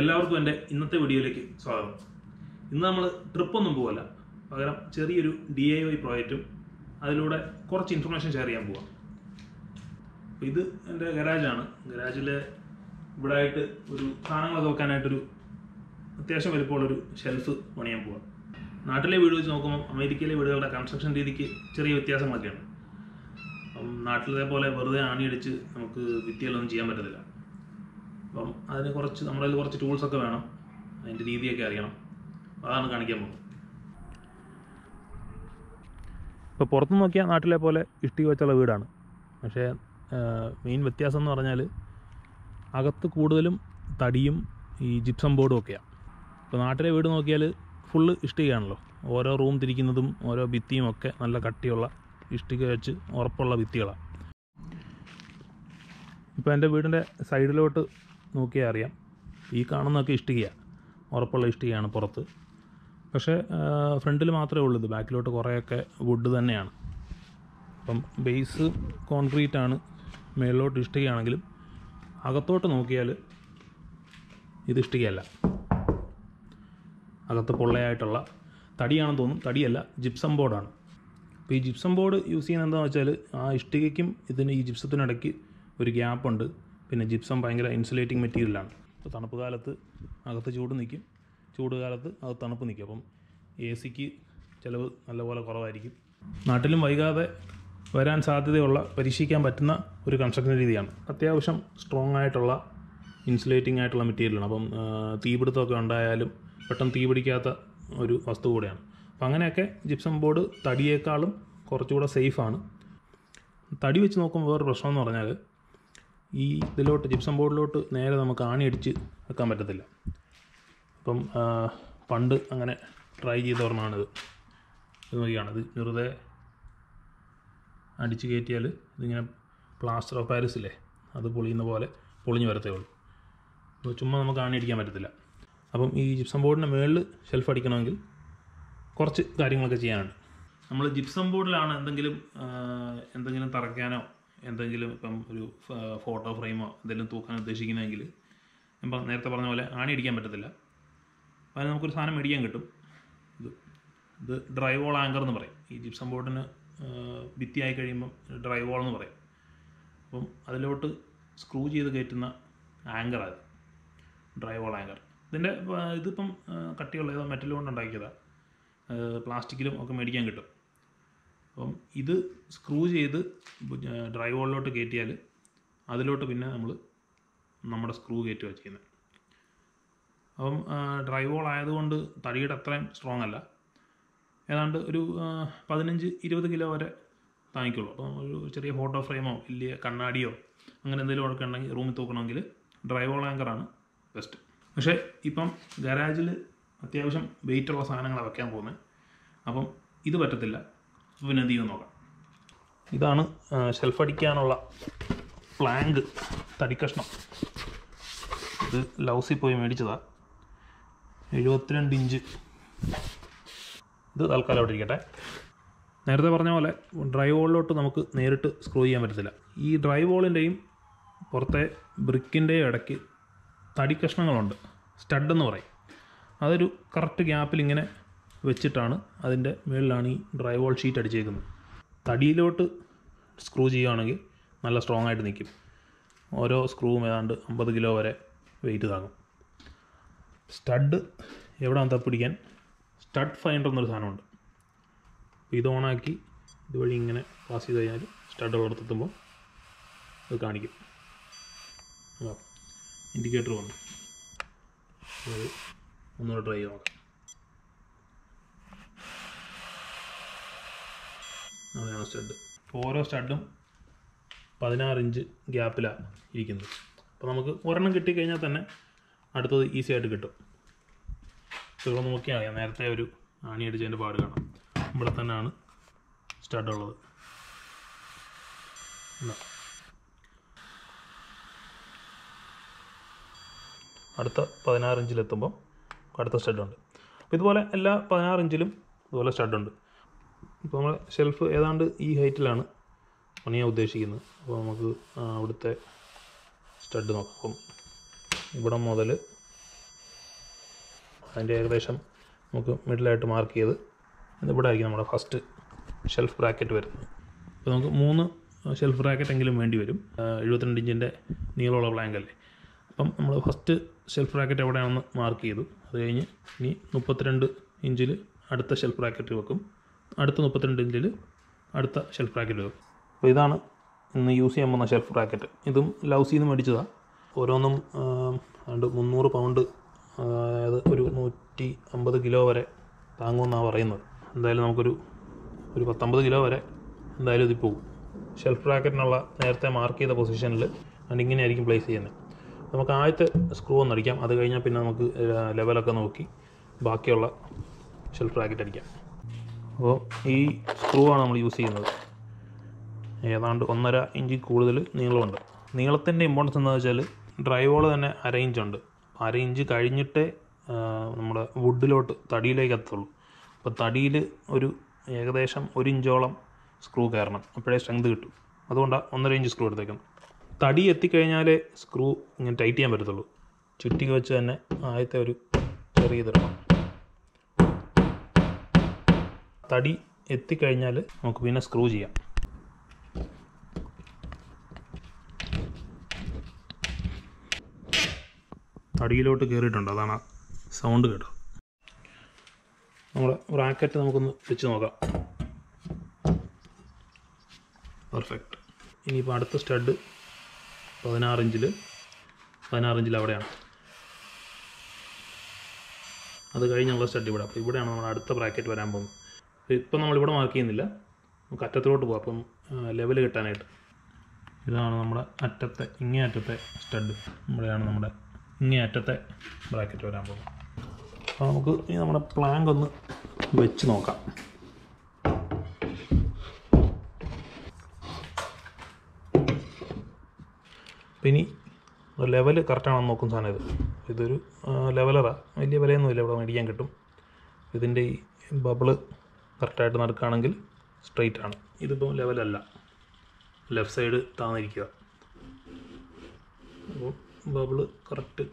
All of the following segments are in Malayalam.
എല്ലാവർക്കും എന്റെ ഇന്നത്തെ വീഡിയോയിലേക്ക് സ്വാഗതം. ഇന്ന് നമ്മൾ ട്രിപ്പൊന്നും പോകല്ല പകരം ചെറിയൊരു ഡി ഐ വൈ പ്രോജക്റ്റും അതിലൂടെ കുറച്ച് ഇൻഫർമേഷൻ ഷെയർ ചെയ്യാൻ പോവാം. ഇത് എന്റെ ഗരാജാണ്. ഗരാജിൽ ഇവിടെ ആയിട്ട് ഒരു സാധനങ്ങളൊക്കെ വെക്കാനായിട്ടൊരു അത്യാവശ്യം വലിപ്പമുള്ളൊരു ഷെൽഫ് പണിയാൻ പോവാം. നാട്ടിലെ വീട് വെച്ച് നോക്കുമ്പോൾ അമേരിക്കയിലെ വീടുകളുടെ കൺസ്ട്രക്ഷൻ രീതിക്ക് ചെറിയ വ്യത്യാസം വ്യത്യാസങ്ങളൊക്കെയാണ് അപ്പം നാട്ടിലെ പോലെ വെറുതെ ആണിയടിച്ച് നമുക്ക് വിദ്യയിലൊന്നും ചെയ്യാൻ പറ്റത്തില്ല. അപ്പം അതിന് കുറച്ച് നമ്മുടെ കയ്യിൽ കുറച്ച് ടൂൾസൊക്കെ വേണം. അതിന്റെ രീതിയൊക്കെ അറിയണം. അതാണ് കാണിക്കാൻ പോകുന്നത്. ഇപ്പോൾ പുറത്തു നോക്കിയാൽ നാട്ടിലെ പോലെ ഇഷ്ടിക വെച്ചുള്ള വീടാണ്. പക്ഷേ മെയിൻ വ്യത്യാസം എന്ന് പറഞ്ഞാൽ അകത്ത് കൂടുതലും തടിയും ഈ ജിപ്സം ബോർഡും ഒക്കെയാണ് ഇപ്പോൾ നാട്ടിലെ വീട് നോക്കിയാൽ ഫുള്ള് ഇഷ്ടികയാണല്ലോ. ഓരോ റൂം തിരിക്കുന്നതും ഓരോ ഭിത്തിയും ഒക്കെ നല്ല കട്ടിയുള്ള ഇഷ്ടിക വെച്ച് ഉറപ്പുള്ള ഭിത്തികളാണ് ഇപ്പോൾ എന്റെ വീടിന്റെ സൈഡിലോട്ട് നോക്കിയാൽ അറിയാം. ഈ കാണുന്നതൊക്കെ ഇഷ്ടികയാണ് ഉറപ്പുള്ള ഇഷ്ടികയാണ് പുറത്ത്. പക്ഷേ ഫ്രണ്ടിൽ മാത്രമേ ഉള്ളൂ ഇത്. ബാക്കിലോട്ട് കുറേയൊക്കെ വുഡ് തന്നെയാണ്. അപ്പം ബേസ് കോൺക്രീറ്റ് ആണ്. മേളിലോട്ട് ഇഷ്ടികയാണെങ്കിലും അകത്തോട്ട് നോക്കിയാൽ ഇത് ഇഷ്ടികയല്ല. അകത്ത് പൊള്ളയായിട്ടുള്ള തടിയാണെന്ന് തോന്നും. തടിയല്ല ജിപ്സം ബോർഡാണ് അപ്പോൾ ഈ ജിപ്സം ബോർഡ് യൂസ് ചെയ്യുന്നത് എന്താണെന്ന് വെച്ചാൽ ആ ഇഷ്ടികയ്ക്കും ഇതിന് ഈ ജിപ്സത്തിനിടയ്ക്ക് ഒരു ഗ്യാപ്പ് ഉണ്ട്. പിന്നെ ജിപ്സം ഭയങ്കര ഇൻസുലേറ്റിംഗ് മെറ്റീരിയലാണ് അപ്പോൾ തണുപ്പ് കാലത്ത് അകത്ത് ചൂട് നിൽക്കും ചൂട് കാലത്ത് അത് തണുപ്പ് നിൽക്കും അപ്പം എ സിക്ക് ചിലവ് നല്ലപോലെ കുറവായിരിക്കും. നാട്ടിലും വൈകാതെ വരാൻ സാധ്യതയുള്ള പരീക്ഷിക്കാൻ പറ്റുന്ന ഒരു കൺസ്ട്രക്ഷൻ രീതിയാണ്. അത്യാവശ്യം സ്ട്രോങ് ആയിട്ടുള്ള ഇൻസുലേറ്റിംഗ് ആയിട്ടുള്ള മെറ്റീരിയലാണ് അപ്പം തീപിടുത്തമൊക്കെ ഉണ്ടായാലും പെട്ടെന്ന് തീ പിടിക്കാത്ത ഒരു വസ്തു കൂടെയാണ്. അപ്പം അങ്ങനെയൊക്കെ ജിപ്സം ബോർഡ് തടിയേക്കാളും കുറച്ചുകൂടെ സേഫാണ് തടി വെച്ച് നോക്കുമ്പോൾ വേറൊരു പ്രശ്നം എന്ന് പറഞ്ഞാൽ ഈ ഇതിലോട്ട് ജിപ്സം ബോർഡിലോട്ട് നേരെ നമുക്ക് ആണി അടിച്ച് വെക്കാൻ പറ്റത്തില്ല. അപ്പം പണ്ട് അങ്ങനെ ട്രൈ ചെയ്ത ഓർമ്മയാണിത് ഇത് നോക്കിയാണ് ഇത് വെറുതെ അടിച്ച് കയറ്റിയാൽ ഇതിങ്ങനെ പ്ലാസ്റ്റർ ഓഫ് പാരിസ് ഇല്ലേ? അത് പൊളിയുന്ന പോലെ പൊളിഞ്ഞു വരത്തേ ഉള്ളൂ. ചുമ്മാ നമുക്ക് ആണി അടിക്കാൻ പറ്റത്തില്ല. അപ്പം ഈ ജിപ്സം ബോർഡിന്റെ മുകളിൽ ഷെൽഫ് അടിക്കണമെങ്കിൽ കുറച്ച് കാര്യങ്ങളൊക്കെ ചെയ്യാനുണ്ട്. നമ്മൾ ജിപ്സം ബോർഡിലാണ് എന്തെങ്കിലും എന്തെങ്കിലും തറയ്ക്കാനോ എന്തെങ്കിലും ഇപ്പം ഒരു ഫോട്ടോ ഫ്രെയിമോ എന്തെങ്കിലും തൂക്കാൻ ഉദ്ദേശിക്കുന്നതെങ്കിൽ ഇപ്പം നേരത്തെ പറഞ്ഞ പോലെ ആണി അടിക്കാൻ പറ്റത്തില്ല. അപ്പോൾ അതിന് നമുക്കൊരു സാധനം മേടിക്കാൻ കിട്ടും. ഇത് ഇത് ഡ്രൈവ് വോൾ ആങ്കർ എന്ന് പറയും. ഈ ജിപ്സം ബോർഡിന് ഭിത്തിയായി കഴിയുമ്പം ഡ്രൈവ് വോൾ എന്ന് പറയും. അപ്പം അതിലോട്ട് സ്ക്രൂ ചെയ്ത് കയറ്റുന്ന ആങ്കറാണ് ഡ്രൈവ് വോൾ ആങ്കർ ഇതിന്റെ ഇതിപ്പം കട്ടിയുള്ള ഏതോ മെറ്റൽ കൊണ്ട് ഉണ്ടാക്കിയതാണ് പ്ലാസ്റ്റിക്കിലും ഒക്കെ മേടിക്കാൻ കിട്ടും. അപ്പം ഇത് സ്ക്രൂ ചെയ്ത് ഡ്രൈവ് വോളിലോട്ട് കയറ്റിയാൽ അതിലോട്ട് പിന്നെ നമ്മൾ നമ്മുടെ സ്ക്രൂ കയറ്റുക ചെയ്യുന്നത് അപ്പം ഡ്രൈവ് വോൾ ആയതുകൊണ്ട് തടിയുടെ അത്രയും സ്ട്രോങ് അല്ല. ഏതാണ്ട് ഒരു പതിനഞ്ച് ഇരുപത് കിലോ വരെ താങ്ങിക്കുള്ളൂ. അപ്പം ഒരു ചെറിയ ഫോട്ടോ ഫ്രെയിമോ വലിയ കണ്ണാടിയോ അങ്ങനെ എന്തെങ്കിലും ഒക്കെ ഉണ്ടെങ്കിൽ റൂമിൽ തൂക്കണമെങ്കിൽ ഡ്രൈവ് വോൾ ആങ്കറാണ് ബെസ്റ്റ് പക്ഷേ ഇപ്പം ഗരാജിൽ അത്യാവശ്യം വെയിറ്റുള്ള സാധനങ്ങളാണ് വെക്കാൻ പോകുന്നത് അപ്പം ഇത് പറ്റത്തില്ല. പിന്നെ എന്ത് ചെയ്യുമെന്ന് നോക്കാം. ഇതാണ് ഷെൽഫ് അടിക്കാനുള്ള പ്ലാങ്ക് തടിക്കഷ്ണം. ഇത് ലൗസിൽ പോയി മേടിച്ചതാണ് എഴുപത്തിരണ്ട് ഇഞ്ച്. ഇത് തൽക്കാലം അവിടെ ഇരിക്കട്ടെ. നേരത്തെ പറഞ്ഞ പോലെ ഡ്രൈ വോളിലോട്ട് നമുക്ക് നേരിട്ട് സ്ക്രൂ ചെയ്യാൻ പറ്റത്തില്ല. ഈ ഡ്രൈ വോളിന്റെയും പുറത്തെ ബ്രിക്കിന്റെയും ഇടയ്ക്ക് തടി കഷ്ണങ്ങളുണ്ട് സ്റ്റഡ് എന്ന് പറയും. അതൊരു കറക്റ്റ് ഗ്യാപ്പിൽ ഇങ്ങനെ വെച്ചിട്ടാണ് അതിന്റെ മുകളിലാണ് ഈ ഡ്രൈ വോൾ ഷീറ്റ് അടിച്ചേക്കുന്നത്. തടിയിലോട്ട് സ്ക്രൂ ചെയ്യുകയാണെങ്കിൽ നല്ല സ്ട്രോങ് ആയിട്ട് നിൽക്കും. ഓരോ സ്ക്രൂവും ഏതാണ്ട് അമ്പത് കിലോ വരെ വെയിറ്റ് താങ്ങും. സ്റ്റഡ് എവിടെ തപ്പിടിക്കാൻ സ്റ്റഡ് ഫൈൻഡർ എന്നൊരു സാധനമുണ്ട്. അപ്പോൾ ഇത് ഓണാക്കി ഇതുവഴി ഇങ്ങനെ പാസ് ചെയ്ത് കഴിഞ്ഞാൽ സ്റ്റഡ് വളർത്തെത്തുമ്പോൾ അത് കാണിക്കും. ഇൻഡിക്കേറ്റർ വന്നു. അത് ഒന്നുകൂടെ ട്രൈ ചെയ്ത് നോക്കാം. അതാണ് സ്റ്റഡ്. അപ്പോൾ ഓരോ സ്റ്റഡും പതിനാറ് ഇഞ്ച് ഗ്യാപ്പിലാണ് ഇരിക്കുന്നത്. അപ്പോൾ നമുക്ക് ഒരെണ്ണം കിട്ടിക്കഴിഞ്ഞാൽ തന്നെ അടുത്തത് ഈസി ആയിട്ട് കിട്ടും. ഇപ്പോൾ നോക്കിയാൽ അറിയാം നേരത്തെ ഒരു ആണി അടിച്ചതിന്റെ പാട് കാണാം. ഇവിടെ തന്നെയാണ് സ്റ്റഡ് ഉള്ളത്. അടുത്ത പതിനാറ് ഇഞ്ചിലെത്തുമ്പോൾ അടുത്ത സ്റ്റഡുണ്ട്. അപ്പോൾ ഇതുപോലെ എല്ലാ പതിനാറ് ഇഞ്ചിലും ഇതുപോലെ സ്റ്റഡുണ്ട്. ഇപ്പോൾ നമ്മൾ ഷെൽഫ് ഏതാണ്ട് ഈ ഹൈറ്റിലാണ് പണിയാൻ ഉദ്ദേശിക്കുന്നത്. അപ്പോൾ നമുക്ക് അവിടുത്തെ സ്റ്റഡ് നോക്കാം. ഇവിടെ മുതൽ അതിന്റെ ഏകദേശം നമുക്ക് മിഡിലായിട്ട് മാർക്ക് ചെയ്ത് ഇവിടെ ആയിരിക്കും നമ്മുടെ ഫസ്റ്റ് ഷെൽഫ് ബ്രാക്കറ്റ് വരുന്നത്. അപ്പോൾ നമുക്ക് മൂന്ന് ഷെൽഫ് ബ്രാക്കറ്റ് എങ്കിലും വേണ്ടി വരും. എഴുപത്തിരണ്ട് ഇഞ്ചിന്റെ നീളമുള്ള പ്ലാങ്ക് അല്ലേ? അപ്പം നമ്മൾ ഫസ്റ്റ് ഷെൽഫ് ബ്രാക്കറ്റ് എവിടെയാണെന്ന് മാർക്ക് ചെയ്തു. അത് കഴിഞ്ഞ് ഇനി മുപ്പത്തിരണ്ട് ഇഞ്ചിൽ അടുത്ത ഷെൽഫ് ബ്രാക്കറ്റ് വെക്കും. അടുത്ത മുപ്പത്തിരണ്ട് ഇഞ്ചിൽ അടുത്ത ഷെൽഫ് റാക്കറ്റ് വരും അപ്പോൾ ഇതാണ് ഇന്ന് യൂസ് ചെയ്യാൻ വന്ന ഷെൽഫ് റാക്കറ്റ് ഇതും ലൗസിൽ നിന്ന് മേടിച്ചതാണ് ഓരോന്നും രണ്ട് മുന്നൂറ് പൗണ്ട് അതായത് ഒരു നൂറ്റി അമ്പത് കിലോ വരെ താങ്ങുമെന്നാണ് പറയുന്നത്. എന്തായാലും നമുക്കൊരു ഒരു പത്തൊമ്പത് കിലോ വരെ എന്തായാലും ഇത് പോകും. ഷെൽഫ് റാക്കറ്റിനുള്ള നേരത്തെ മാർക്ക് ചെയ്ത പൊസിഷനിൽ ഇങ്ങനെ ആയിരിക്കും പ്ലേസ് ചെയ്യുന്നത്. നമുക്ക് ആദ്യത്തെ സ്ക്രൂ ഒന്ന് അടിക്കാം. അത് കഴിഞ്ഞാൽ പിന്നെ നമുക്ക് ലെവലൊക്കെ നോക്കി ബാക്കിയുള്ള ഷെൽഫ് റാക്കറ്റ് അടിക്കാം. അപ്പോൾ ഈ സ്ക്രൂ ആണ് നമ്മൾ യൂസ് ചെയ്യുന്നത്. ഏതാണ്ട് ഒന്നര ഇഞ്ചിൽ കൂടുതൽ നീളമുണ്ട്. നീളത്തിന്റെ ഇമ്പോർട്ടൻസ് എന്താണെന്ന് വെച്ചാൽ ഡ്രൈവോൾ തന്നെ അര ഇഞ്ചുണ്ട് അര ഇഞ്ച് കഴിഞ്ഞിട്ടേ നമ്മുടെ വുഡിലോട്ട് തടിയിലേക്ക് എത്തുള്ളൂ അപ്പോൾ തടിയിൽ ഒരു ഏകദേശം ഒരു ഇഞ്ചോളം സ്ക്രൂ കയറണം. അപ്പോഴേ സ്ട്രെങ്ത് കിട്ടും. അതുകൊണ്ടാണ് ഒന്നര ഇഞ്ച് സ്ക്രൂ എടുത്തേക്കുന്നത്. തടി എത്തിക്കഴിഞ്ഞാലേ സ്ക്രൂ ഇങ്ങനെ ടൈറ്റ് ചെയ്യാൻ പറ്റത്തുള്ളൂ. ചുറ്റിക്ക് വെച്ച് തന്നെ ആദ്യത്തെ ഒരു ചെറിയ ഇതിടണം തടി എത്തിക്കഴിഞ്ഞാൽ നമുക്ക് പിന്നെ സ്ക്രൂ ചെയ്യാം. തടിയിലോട്ട് കയറിയിട്ടുണ്ട് അതാണ് സൗണ്ട് കേട്ടോ. നമ്മുടെ റാക്കറ്റ് നമുക്കൊന്ന് വെച്ച് നോക്കാം. പെർഫെക്റ്റ് ഇനിയിപ്പോൾ അടുത്ത സ്റ്റഡ് പതിനാറ് ഇഞ്ചിൽ പതിനാറ് ഇഞ്ചിൽ അവിടെയാണ്. അത് കഴിഞ്ഞുള്ള സ്റ്റഡ് ഇവിടെ. അപ്പോൾ ഇവിടെയാണ് നമ്മുടെ അടുത്ത ബ്രാക്കറ്റ് വരാൻ പോകുന്നത്. ഇപ്പം നമ്മളിവിടെ മാർക്ക് ചെയ്യുന്നില്ല. നമുക്ക് അറ്റത്തിലോട്ട് പോകാം അപ്പം ലെവൽ കിട്ടാനായിട്ട്. ഇതാണ് നമ്മുടെ അറ്റത്തെ ഇങ്ങേ അറ്റത്തെ സ്റ്റഡ് ഇവിടെയാണ് നമ്മുടെ ഇങ്ങേ അറ്റത്തെ ബ്രാക്കറ്റ് വരാൻ പോകുന്നത്. അപ്പോൾ നമുക്ക് ഈ നമ്മുടെ പ്ലാങ്ക് ഒന്ന് വെച്ച് നോക്കാം. ഇനി ലെവൽ കറക്റ്റാണെന്ന് നോക്കുന്ന സാധനം ഇത്. ഇതൊരു ലെവലറാണ് വലിയ വിലയൊന്നുമില്ല ഇവിടെ മേടിക്കാൻ കിട്ടും. ഇതിന്റെ ഈ ബബിൾ കറക്റ്റായിട്ട് നടക്കുകയാണെങ്കിൽ സ്ട്രെയിറ്റ് ആണ്. ഇതിപ്പോൾ ലെവലല്ല ലെഫ്റ്റ് സൈഡ് താന്നിരിക്കുക. അപ്പോൾ ബബിൾ കറക്റ്റ്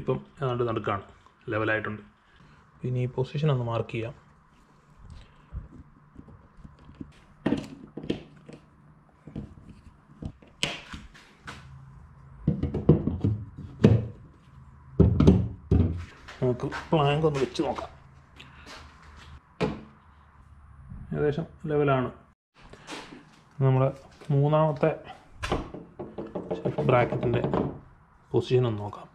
ഇപ്പം ഏതാണ്ട് നടക്കുകയാണ്. ലെവലായിട്ടുണ്ട് ഇനി ഈ പൊസിഷൻ ഒന്ന് മാർക്ക് ചെയ്യാം. നമുക്ക് പ്ലാങ്ക് ഒന്ന് വെച്ച് നോക്കാം. ഏകദേശം ലെവലാണ്. നമ്മുടെ മൂന്നാമത്തെ ബ്രാക്കറ്റിന്റെ പൊസിഷൻ ഒന്ന് നോക്കാം.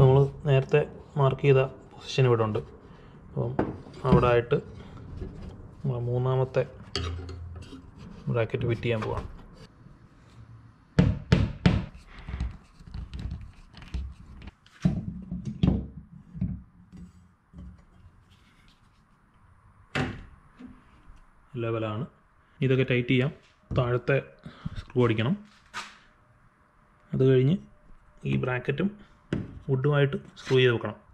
നമ്മൾ നേരത്തെ മാർക്ക് ചെയ്ത പൊസിഷൻ ഇവിടെ ഉണ്ട്. അപ്പം അവിടെ ആയിട്ട് മൂന്നാമത്തെ ബ്രാക്കറ്റ് ഫിറ്റ് ചെയ്യാൻ പോവാണ്. ലെവലാണ് ഇതൊക്കെ ടൈറ്റ് ചെയ്യാം. താഴത്തെ സ്ക്രൂ അടിക്കണം. അത് കഴിഞ്ഞ് ഈ ബ്രാക്കറ്റും വുഡുമായിട്ട് സ്ക്രൂ ചെയ്ത് വെക്കണം.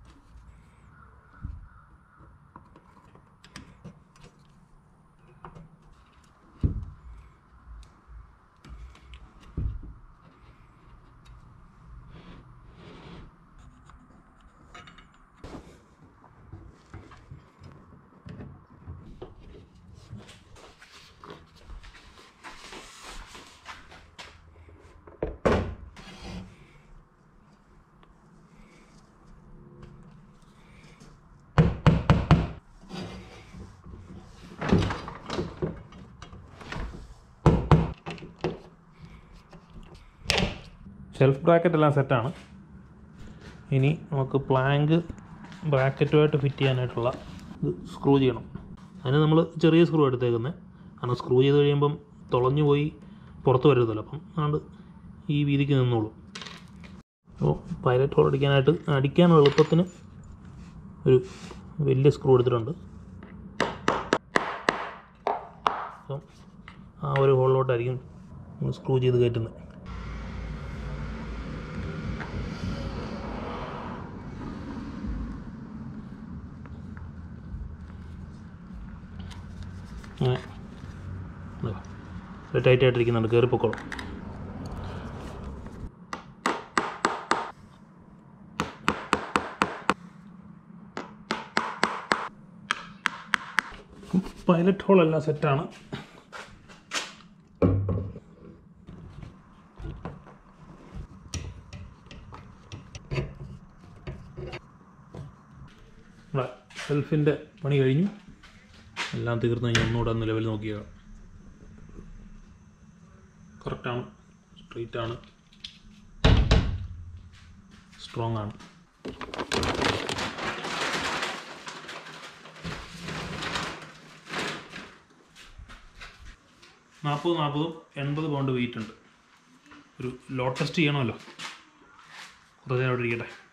ഷെൽഫ് ബ്രാക്കറ്റ് എല്ലാം സെറ്റാണ് ഇനി നമുക്ക് പ്ലാങ്ക് ബ്രാക്കറ്റുമായിട്ട് ഫിറ്റ് ചെയ്യാനായിട്ടുള്ള ഇത് സ്ക്രൂ ചെയ്യണം. അതിന് നമ്മൾ ചെറിയ സ്ക്രൂ എടുത്തേക്കുന്നത് കാരണം സ്ക്രൂ ചെയ്ത് കഴിയുമ്പം തുളഞ്ഞു പോയി പുറത്ത് വരരുതല്ലോ. അപ്പം അതുകൊണ്ട് ഈ വീതിക്ക് നിന്നോളൂ. അപ്പോൾ പൈലറ്റ് ഹോൾ അടിക്കാനായിട്ട് അടിക്കാൻ എളുപ്പത്തിന് ഒരു വലിയ സ്ക്രൂ എടുത്തിട്ടുണ്ട്. അപ്പം ആ ഒരു ഹോളിലോട്ടായിരിക്കും സ്ക്രൂ ചെയ്ത് കയറ്റുന്നത്. അങ്ങനെ. ടൈറ്റ് ആയിട്ടിരിക്കുന്നുണ്ട് കയറിപ്പോക്കോളും പൈലറ്റ് ഹോളെല്ലാം സെറ്റാണ് സെൽഫിന്റെ പണി കഴിഞ്ഞു. എല്ലാം തീർന്നു കഴിഞ്ഞാൽ ഒന്നുകൂടെ ഒന്ന് ലെവൽ നോക്കിയാൽ കറക്റ്റാണ് സ്ട്രെയിറ്റ് ആണ്. സ്ട്രോങ് ആണ്. നാൽപ്പത് നാൽപ്പതും എൺപത് പൗണ്ട് വെയിറ്റ് ഉണ്ട്. ഒരു ലോഡ് ടെസ്റ്റ് ചെയ്യണമല്ലോ. കുറച്ച് നേരം അവിടെ ഇരിക്കട്ടെ.